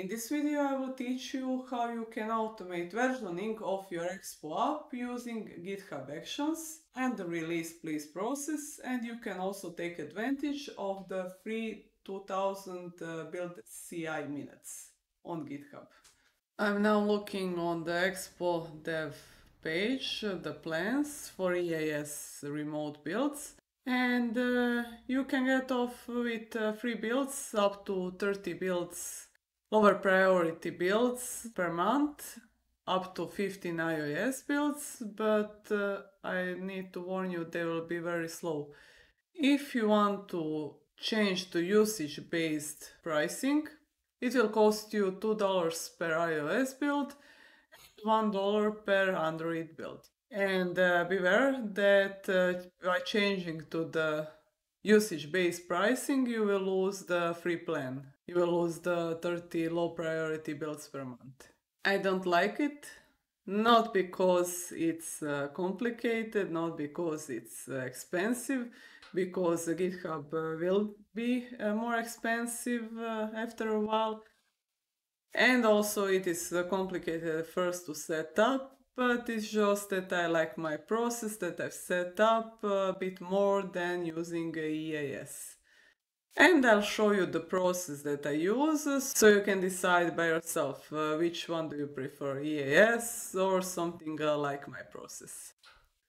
In this video I will teach you how you can automate versioning of your Expo app using GitHub Actions and the release please process and you can also take advantage of the free 2000 uh, build CI minutes on GitHub. I'm now looking on the Expo dev page, uh, the plans for EAS remote builds and uh, you can get off with uh, free builds up to 30 builds lower priority builds per month up to 15 iOS builds, but uh, I need to warn you they will be very slow. If you want to change to usage based pricing, it will cost you $2 per iOS build $1 per Android build. And uh, beware that uh, by changing to the usage based pricing, you will lose the free plan you will lose the 30 low priority builds per month. I don't like it, not because it's uh, complicated, not because it's uh, expensive, because GitHub uh, will be uh, more expensive uh, after a while. And also it is uh, complicated first to set up, but it's just that I like my process that I've set up a bit more than using EAS. And I'll show you the process that I use so you can decide by yourself uh, which one do you prefer, EAS or something uh, like my process.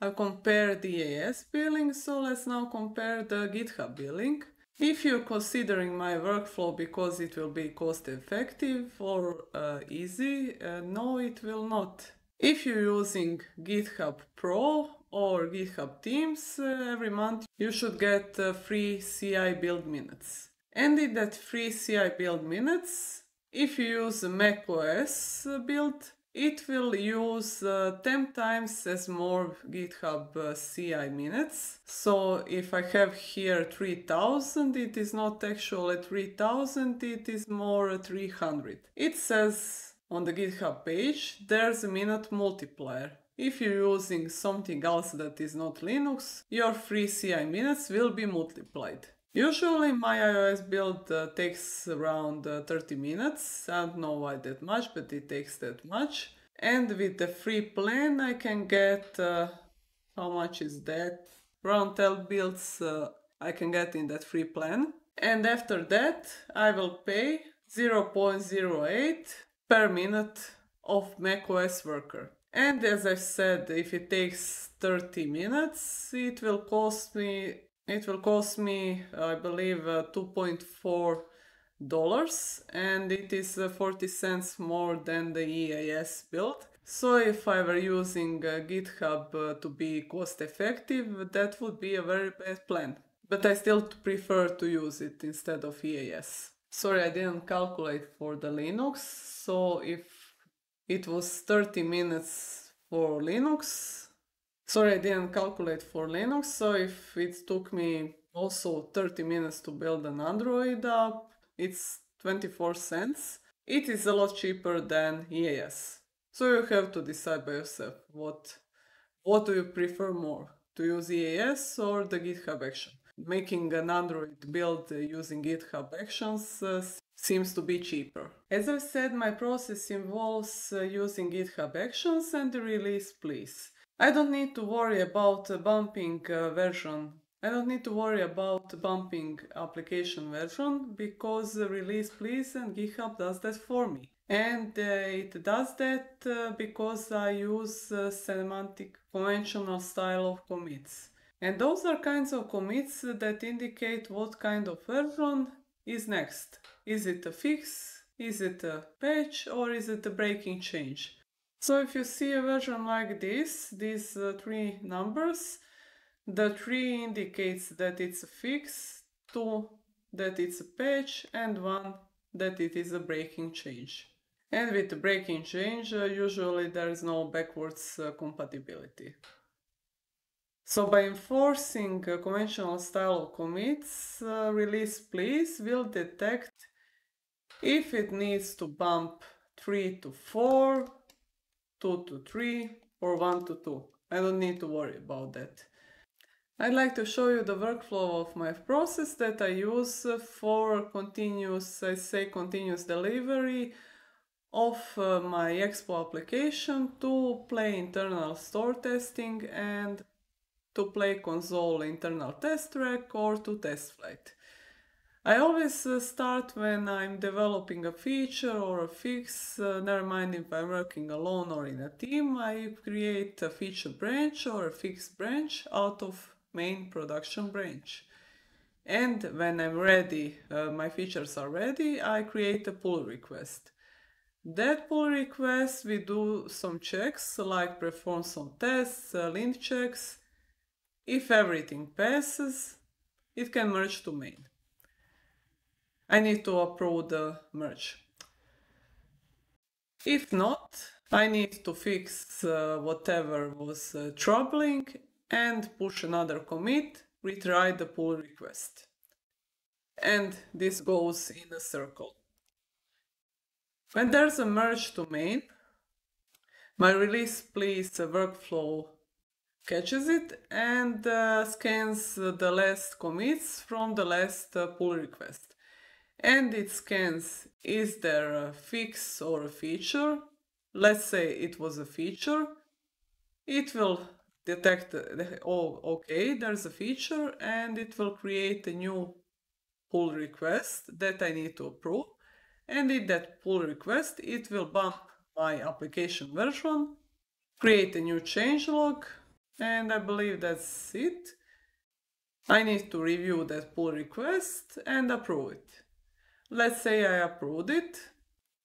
I compared the EAS billing, so let's now compare the GitHub billing. If you're considering my workflow because it will be cost effective or uh, easy, uh, no it will not. If you're using GitHub Pro or GitHub Teams uh, every month, you should get uh, free CI build minutes. And in that free CI build minutes, if you use macOS uh, build, it will use uh, 10 times as more GitHub uh, CI minutes. So if I have here 3000, it is not actually 3000, it is more 300. It says on the GitHub page, there's a minute multiplier. If you're using something else that is not Linux, your free CI minutes will be multiplied. Usually my iOS build uh, takes around uh, 30 minutes, I don't know why that much, but it takes that much. And with the free plan I can get, uh, how much is that? Around 12 builds uh, I can get in that free plan. And after that I will pay 0.08 per minute of macOS worker. And as I said, if it takes 30 minutes, it will cost me, it will cost me, I believe, uh, 2.4 dollars and it is uh, 40 cents more than the EAS build. So if I were using uh, GitHub uh, to be cost effective, that would be a very bad plan. But I still prefer to use it instead of EAS. Sorry, I didn't calculate for the Linux. So if it was 30 minutes for Linux. Sorry, I didn't calculate for Linux, so if it took me also 30 minutes to build an Android app, it's 24 cents. It is a lot cheaper than EAS. So you have to decide by yourself what what do you prefer more, to use EAS or the GitHub Action. Making an Android build using GitHub Actions uh, seems to be cheaper. As I've said, my process involves uh, using GitHub Actions and release please. I don't need to worry about uh, bumping uh, version. I don't need to worry about bumping application version because release please and GitHub does that for me. And it does that because I use semantic conventional style of commits. And those are kinds of commits that indicate what kind of version is next. Is it a fix? Is it a patch? Or is it a breaking change? So if you see a version like this, these uh, three numbers, the three indicates that it's a fix, two that it's a patch, and one that it is a breaking change. And with breaking change, uh, usually there is no backwards uh, compatibility. So by enforcing a conventional style of commits, uh, release please will detect if it needs to bump 3 to 4, 2 to 3, or 1 to 2. I don't need to worry about that. I'd like to show you the workflow of my process that I use for continuous, I say continuous delivery of uh, my Expo application to play internal store testing and to play console internal test track or to test flight. I always uh, start when I'm developing a feature or a fix, uh, never mind if I'm working alone or in a team, I create a feature branch or a fix branch out of main production branch. And when I'm ready, uh, my features are ready, I create a pull request. That pull request, we do some checks, like perform some tests, uh, lint checks. If everything passes, it can merge to main. I need to approve the merge. If not, I need to fix uh, whatever was uh, troubling and push another commit, retry the pull request. And this goes in a circle. When there's a merge to main, my release please workflow catches it and uh, scans the last commits from the last uh, pull request. And it scans is there a fix or a feature. Let's say it was a feature. It will detect, oh, okay, there's a feature and it will create a new pull request that I need to approve and in that pull request it will bump my application version, create a new changelog, and I believe that's it. I need to review that pull request and approve it. Let's say I approved it,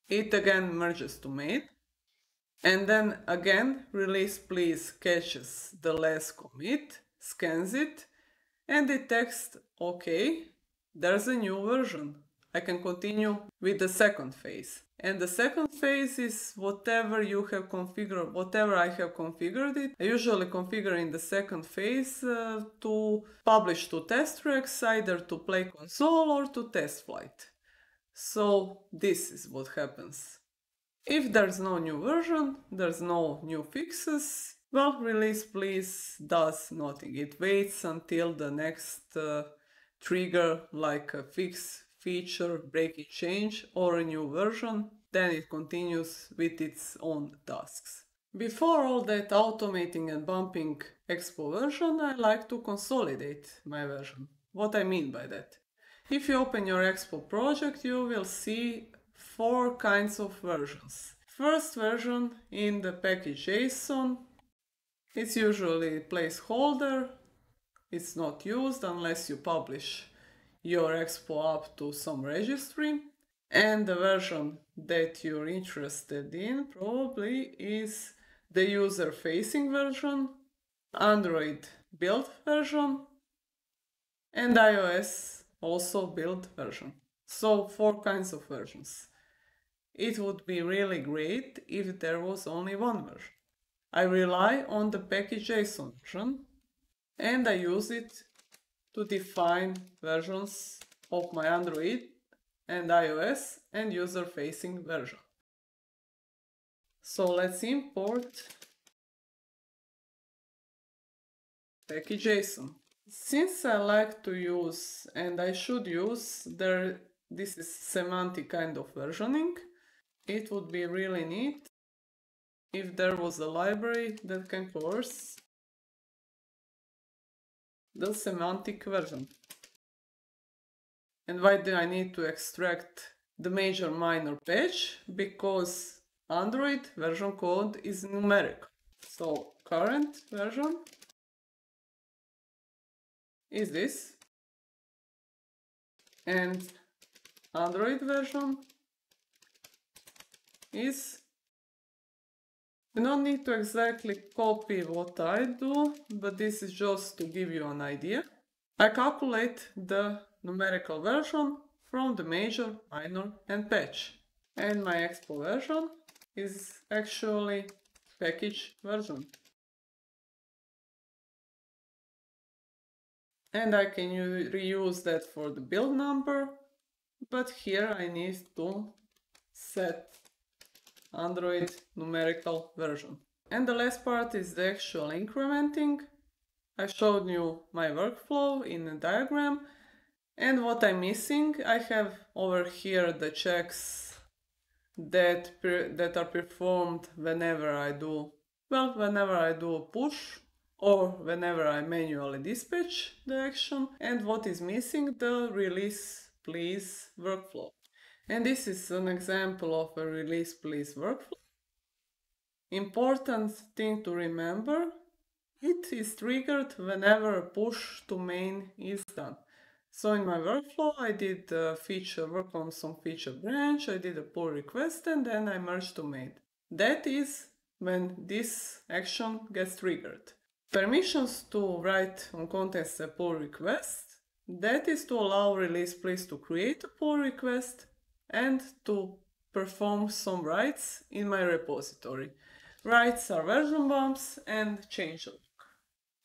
it again merges to main, and then again release please catches the last commit, scans it, and it detects okay, there's a new version. I can continue with the second phase. And the second phase is whatever you have configured, whatever I have configured it. I usually configure in the second phase uh, to publish to test tracks, either to play console or to test flight. So this is what happens. If there's no new version, there's no new fixes, well, release please does nothing. It waits until the next uh, trigger like a fix feature, breaking change or a new version, then it continues with its own tasks. Before all that automating and bumping Expo version, I like to consolidate my version. What I mean by that? If you open your Expo project, you will see four kinds of versions. First version in the package JSON. It's usually placeholder. It's not used unless you publish your Expo up to some registry. And the version that you're interested in probably is the user-facing version, Android build version, and iOS also build version. So four kinds of versions. It would be really great if there was only one version. I rely on the package.json version and I use it to define versions of my Android and iOS and user-facing version. So let's import package.json. Since I like to use, and I should use, there, this is semantic kind of versioning, it would be really neat if there was a library that can coerce the semantic version. And why do I need to extract the major minor patch? Because Android version code is numeric. So current version is this. And Android version is you don't need to exactly copy what I do, but this is just to give you an idea. I calculate the numerical version from the major, minor and patch. And my expo version is actually package version. And I can reuse that for the build number, but here I need to set Android numerical version. And the last part is the actual incrementing. I showed you my workflow in a diagram and what I'm missing, I have over here the checks that, that are performed whenever I do, well, whenever I do a push or whenever I manually dispatch the action and what is missing, the release please workflow. And this is an example of a release please workflow. Important thing to remember, it is triggered whenever a push to main is done. So in my workflow, I did a feature, work on some feature branch, I did a pull request and then I merged to main. That is when this action gets triggered. Permissions to write on contents a pull request, that is to allow release please to create a pull request and to perform some writes in my repository. Writes are version bumps and changelog.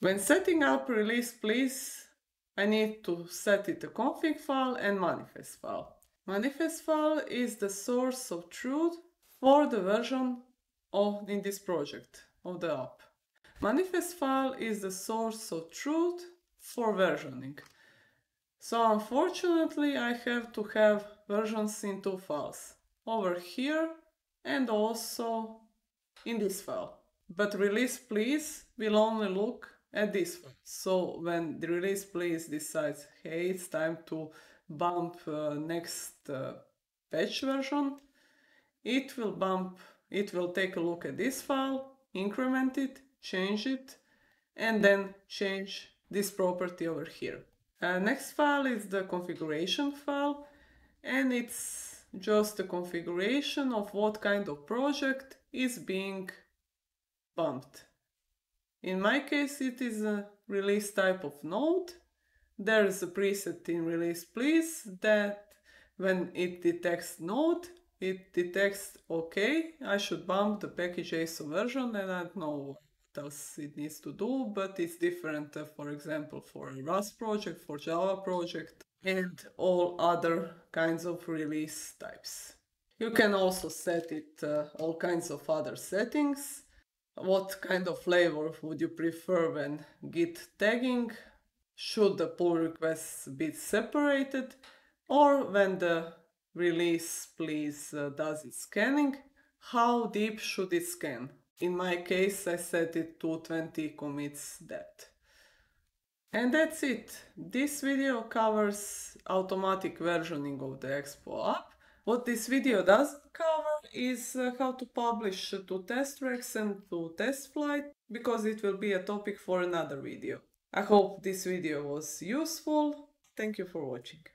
When setting up release please, I need to set it a config file and manifest file. Manifest file is the source of truth for the version of in this project of the app. Manifest file is the source of truth for versioning. So unfortunately I have to have versions in two files. Over here and also in this file. But release please will only look at this one. So when the release please decides, hey, it's time to bump uh, next uh, patch version, it will bump, it will take a look at this file, increment it, change it, and then change this property over here. Uh, next file is the configuration file, and it's just a configuration of what kind of project is being bumped. In my case, it is a release type of node. There is a preset in release please that when it detects node, it detects okay, I should bump the package JSON version and I don't know what else it needs to do, but it's different, uh, for example, for a Rust project, for Java project, and all other kinds of release types. You can also set it uh, all kinds of other settings what kind of flavor would you prefer when git tagging? Should the pull requests be separated? Or when the release please uh, does its scanning, how deep should it scan? In my case, I set it to 20 commits depth. And that's it. This video covers automatic versioning of the Expo app. What this video does cover is uh, how to publish to test tracks and to TestFlight because it will be a topic for another video. I hope this video was useful. Thank you for watching.